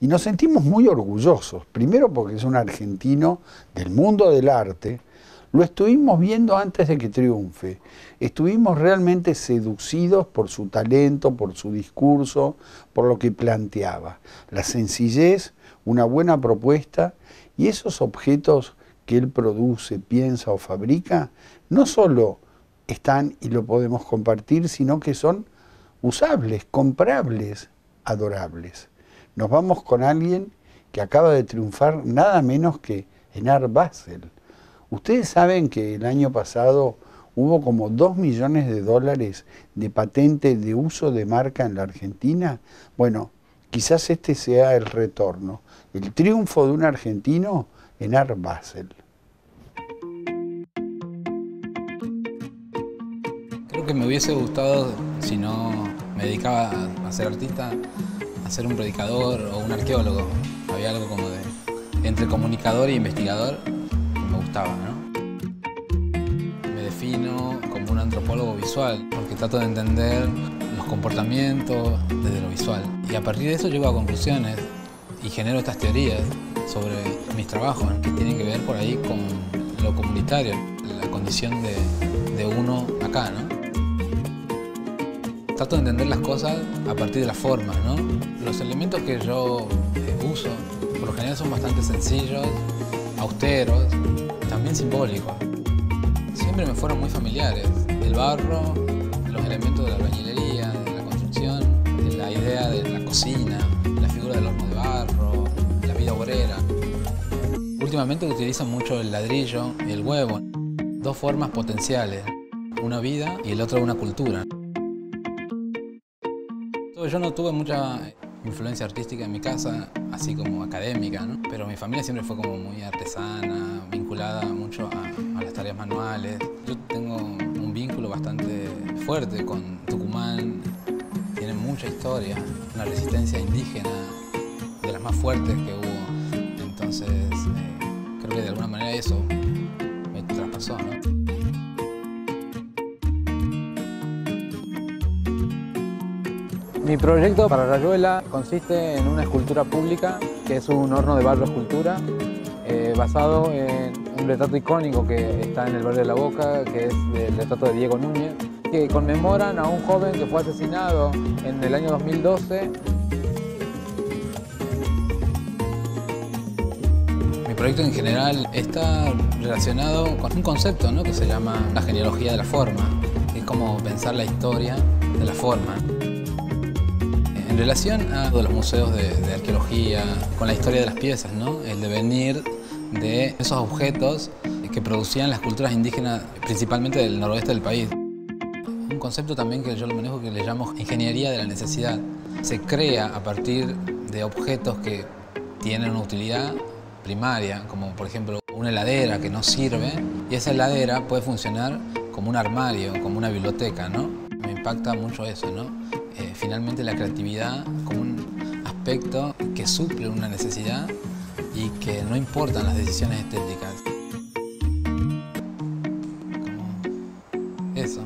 Y nos sentimos muy orgullosos, primero porque es un argentino del mundo del arte, lo estuvimos viendo antes de que triunfe, estuvimos realmente seducidos por su talento, por su discurso, por lo que planteaba, la sencillez, una buena propuesta y esos objetos que él produce, piensa o fabrica, no solo están y lo podemos compartir, sino que son usables, comprables, adorables. Nos vamos con alguien que acaba de triunfar nada menos que en Art Basel. Ustedes saben que el año pasado hubo como 2 millones de dólares de patente de uso de marca en la Argentina. Bueno, quizás este sea el retorno, el triunfo de un argentino en Art Basel. Creo que me hubiese gustado, si no me dedicaba a ser artista, ser un predicador o un arqueólogo. Había algo como de entre comunicador e investigador que me gustaba, ¿no? Me defino como un antropólogo visual porque trato de entender los comportamientos desde lo visual. Y a partir de eso llego a conclusiones y genero estas teorías sobre mis trabajos que tienen que ver por ahí con lo comunitario, la condición de, de uno acá, ¿no? Trato de entender las cosas a partir de las formas, ¿no? Los elementos que yo uso, por lo general son bastante sencillos, austeros, también simbólicos. Siempre me fueron muy familiares. El barro, los elementos de la albañilería, de la construcción, la idea de la cocina, la figura del horno de barro, la vida obrera. Últimamente utilizan mucho el ladrillo y el huevo, dos formas potenciales, una vida y el otro una cultura. Yo no tuve mucha influencia artística en mi casa, así como académica, pero mi familia siempre fue como muy artesana, vinculada mucho a, las tareas manuales. Yo tengo un vínculo bastante fuerte con Tucumán, tiene mucha historia, una resistencia indígena de las más fuertes que hubo. Entonces, eh, creo que de alguna manera eso Mi proyecto para Rayuela consiste en una escultura pública, que es un horno de barro escultura, eh, basado en un retrato icónico que está en el barrio de La Boca, que es el retrato de Diego Núñez, que conmemoran a un joven que fue asesinado en el año 2012. Mi proyecto en general está relacionado con un concepto ¿no? que se llama la genealogía de la forma, que es como pensar la historia de la forma. En relación a los museos de, arqueología, con la historia de las piezas, ¿no? el devenir de esos objetos que producían las culturas indígenas, principalmente del noroeste del país. Un concepto también que yo lo manejo que le llamo ingeniería de la necesidad. Se crea a partir de objetos que tienen una utilidad primaria, como por ejemplo una heladera que no sirve, y esa heladera puede funcionar como un armario, como una biblioteca, ¿no? me impacta mucho eso, ¿no? Eh, finalmente la creatividad como un aspecto que suple una necesidad y que no importan las decisiones estéticas. Como eso.